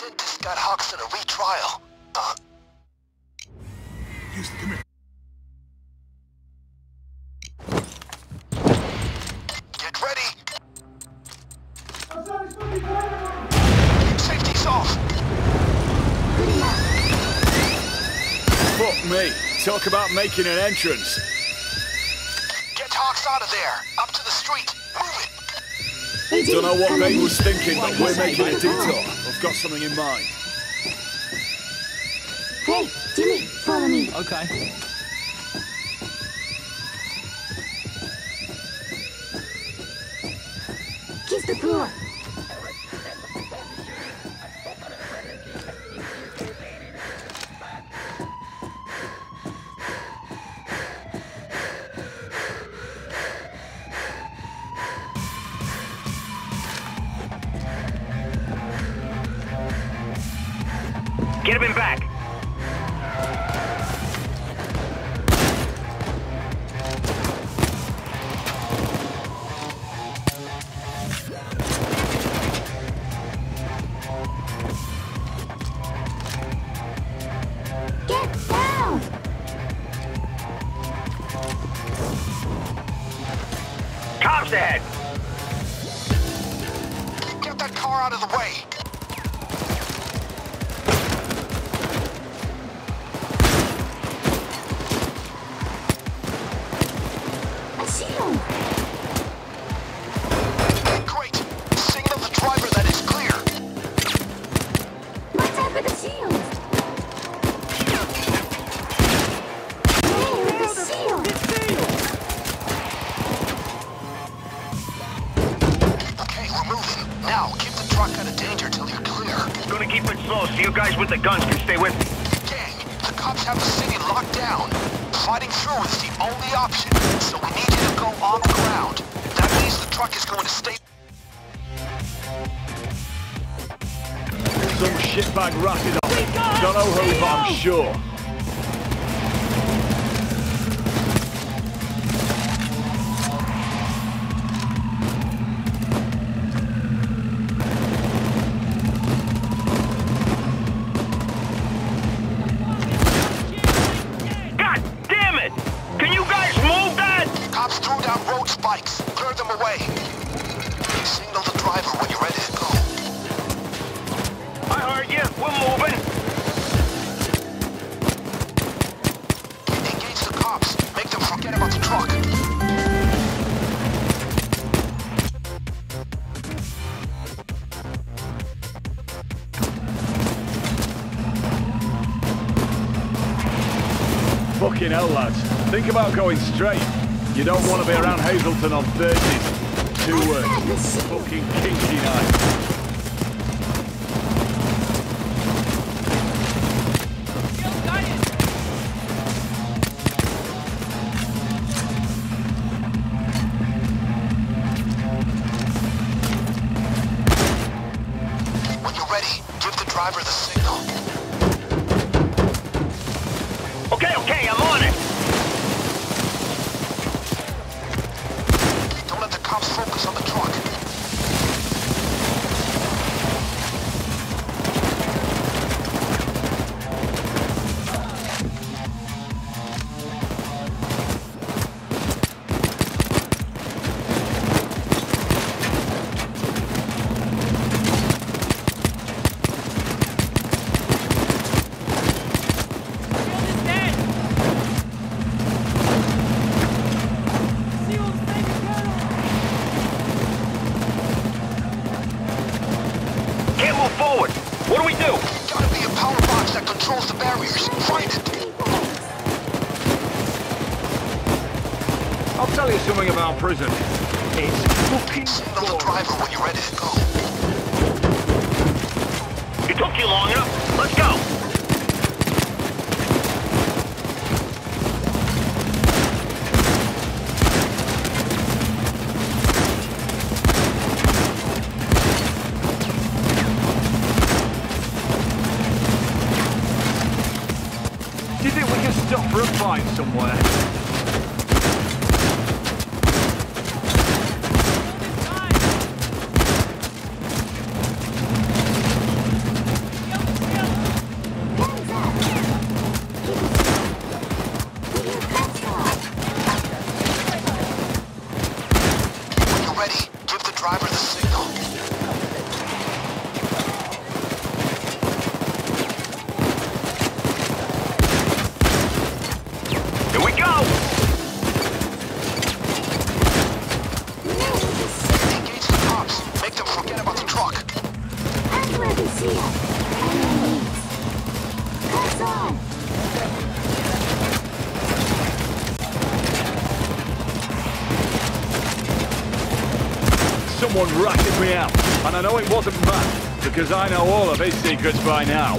did this got Hoxton a retrial. Uh... Houston, come here. Get ready! Keep off! Fuck me! Talk about making an entrance! Get Hox out of there! Don't know what Bain was thinking, but we're making a detour. I've got something in mind. Hey, Jimmy, follow me. Okay. going straight. You don't want to be around Hazelton on Thursdays. Two words. Fucking kinky night. driver the signal. Okay, okay. find somewhere. because I know all of his secrets by now.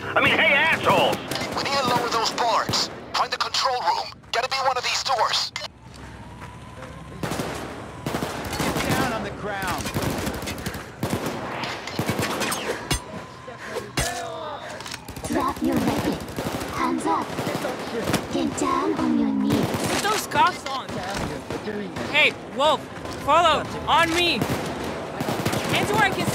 I mean, hey, assholes! We need to lower those bars. Find the control room. Gotta be one of these doors. Get down on the ground. Drop your weapon. Hands up. Get down on your knees. Put those cuffs on. Hey, Wolf, follow. On me. Hands where I can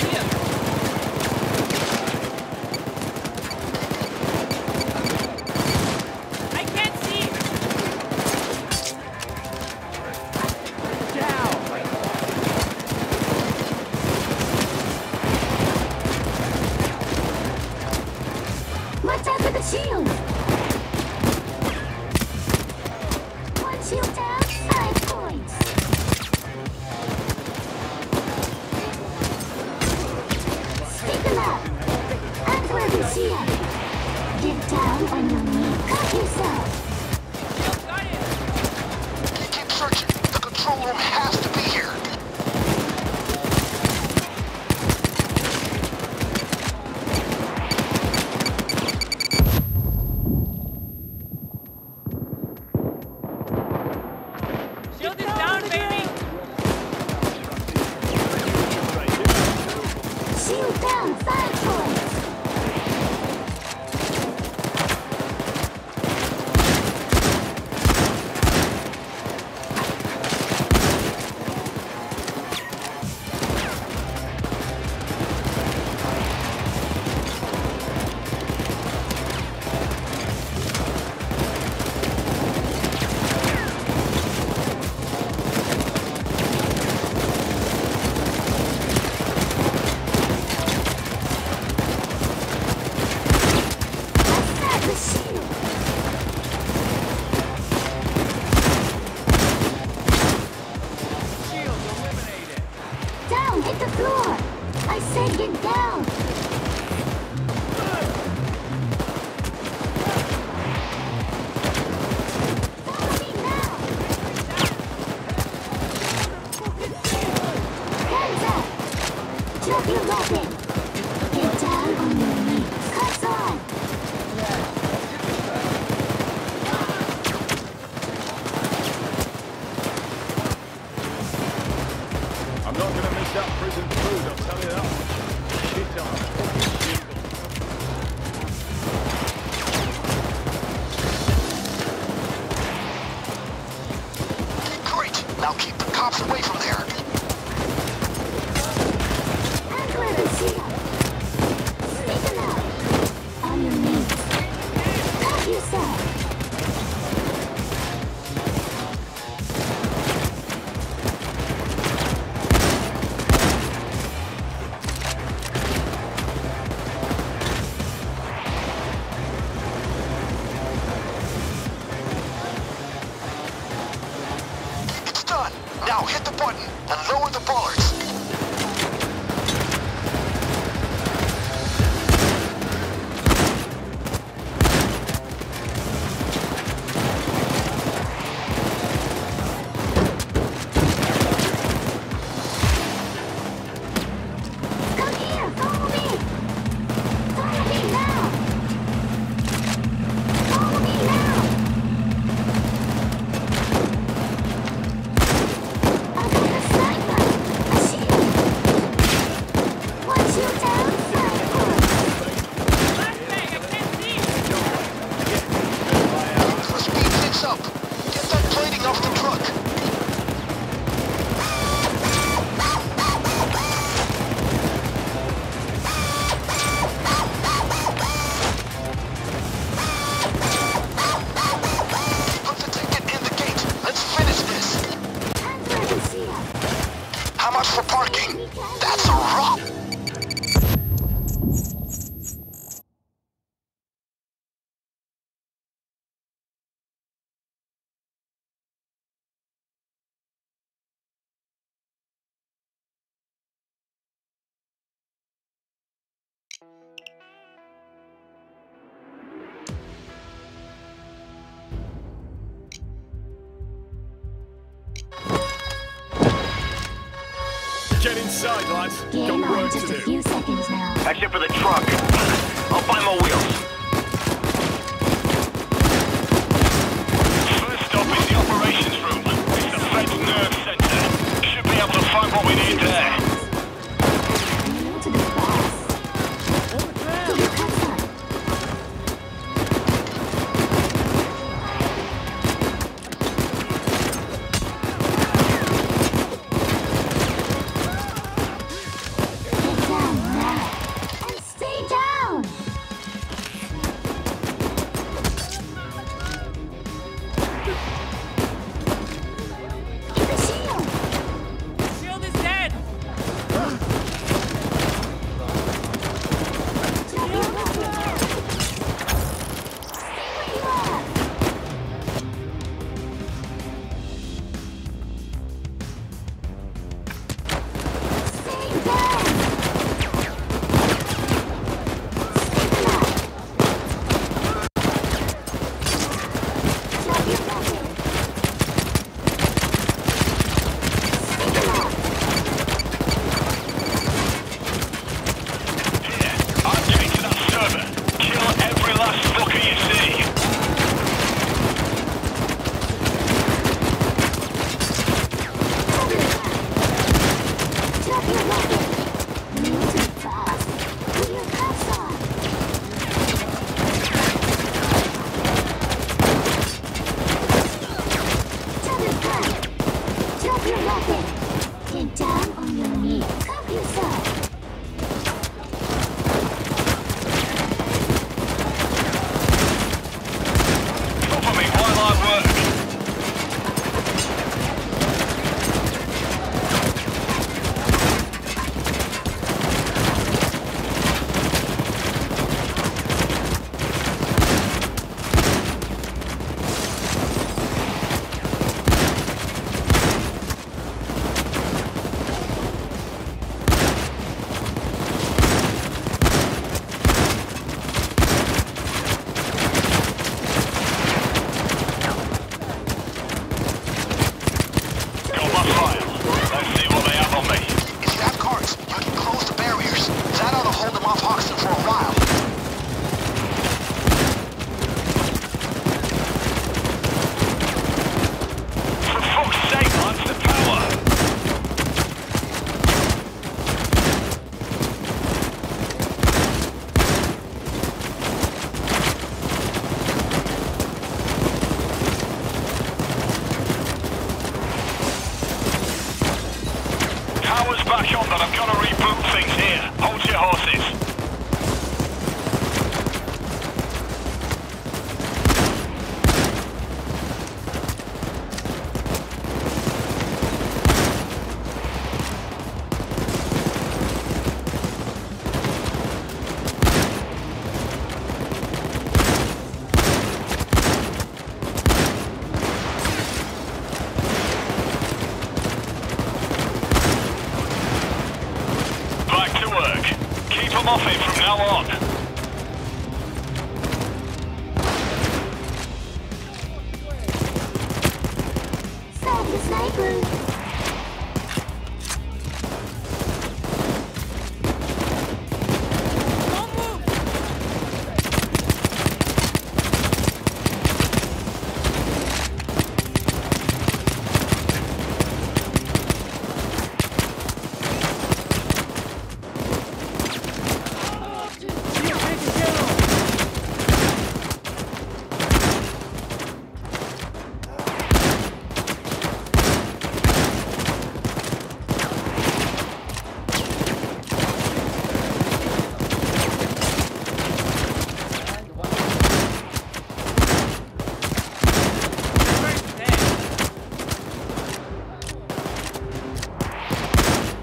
Champion Dolphin! Inside, lads. Game on work to just a do. few seconds now. Exit for the truck. I'll find my wheels. First stop is the operations room. It's the Fed's nerve center. Should be able to find what we need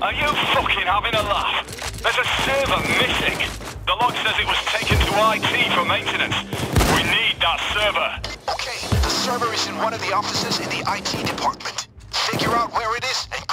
Are you fucking having a laugh? There's a server missing. The log says it was taken to IT for maintenance. We need that server. Okay, the server is in one of the offices in the IT department. Figure out where it is and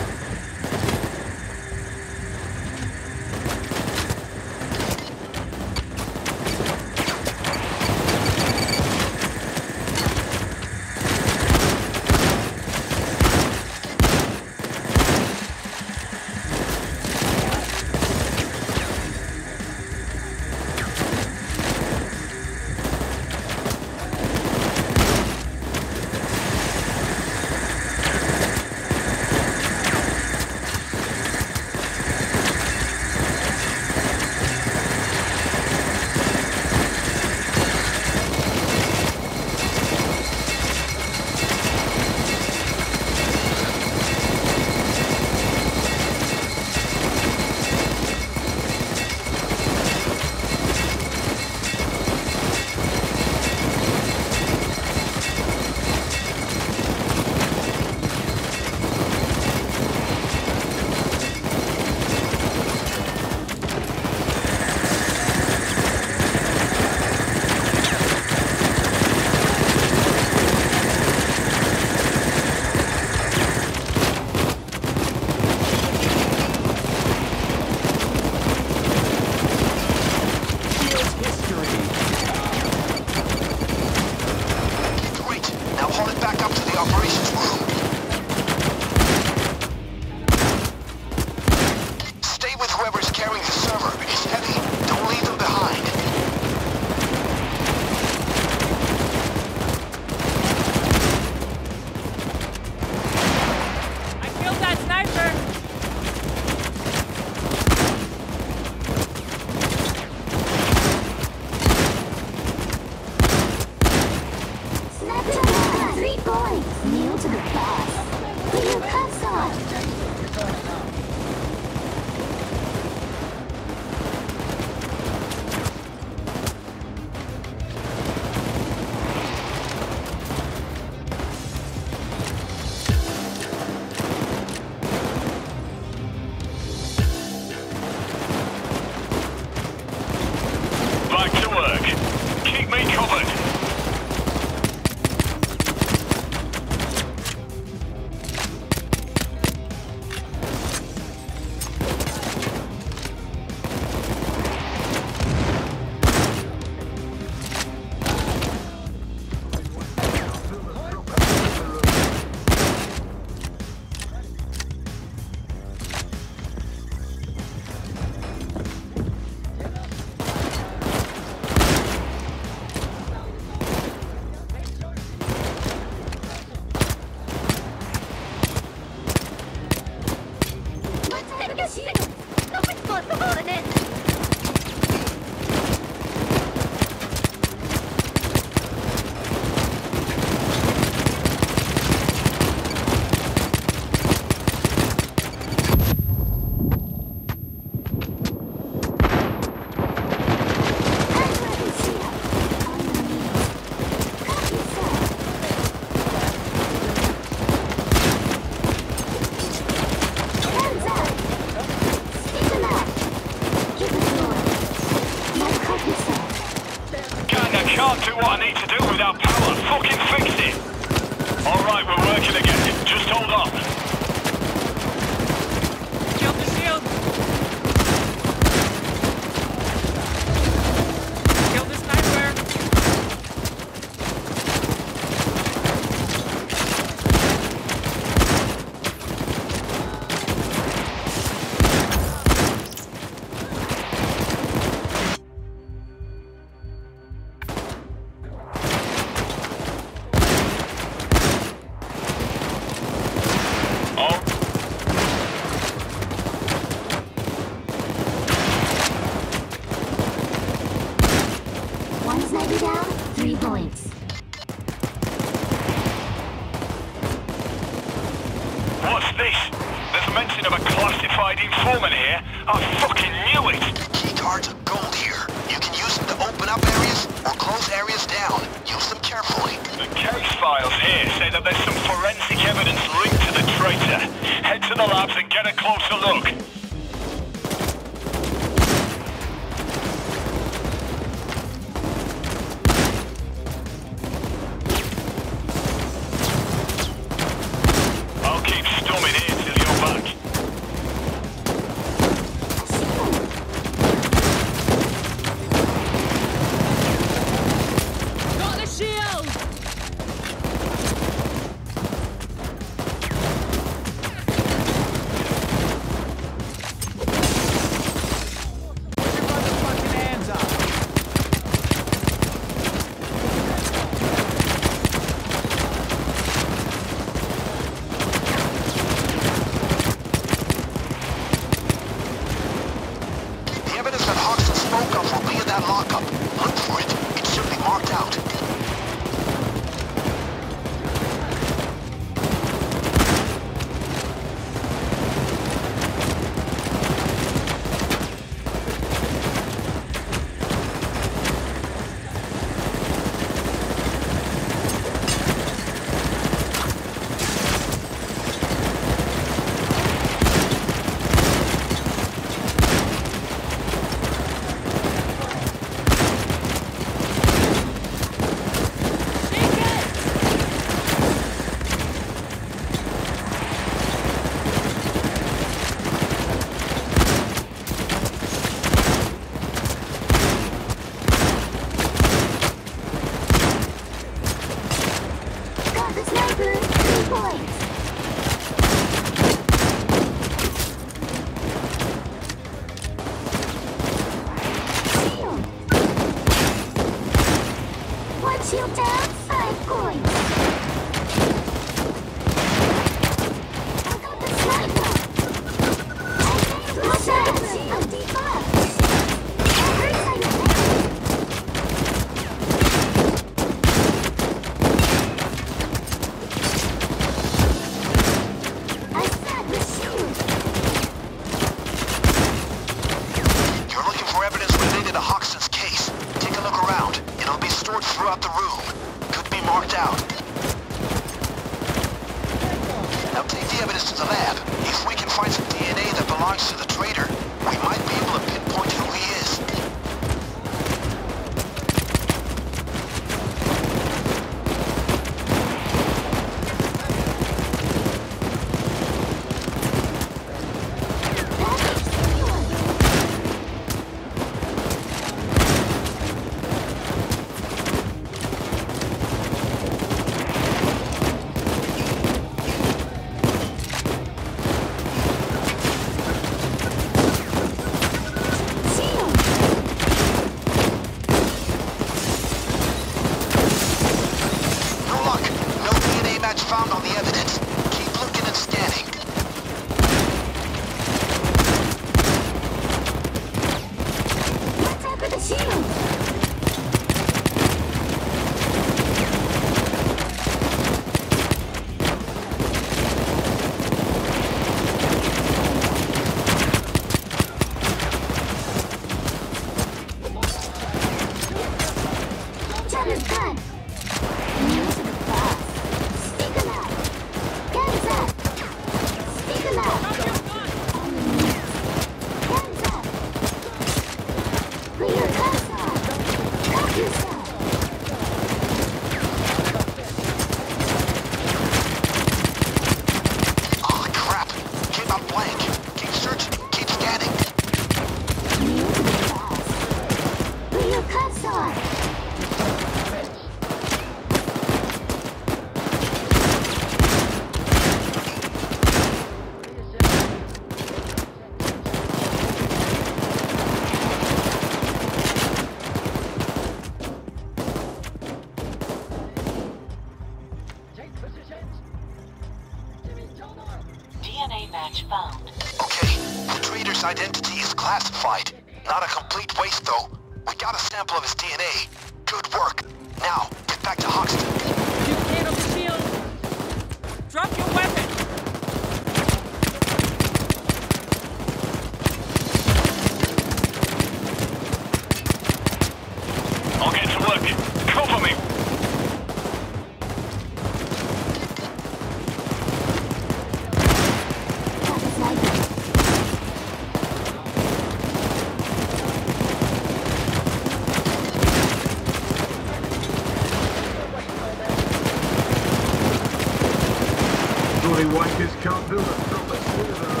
Bloody wankers can't build a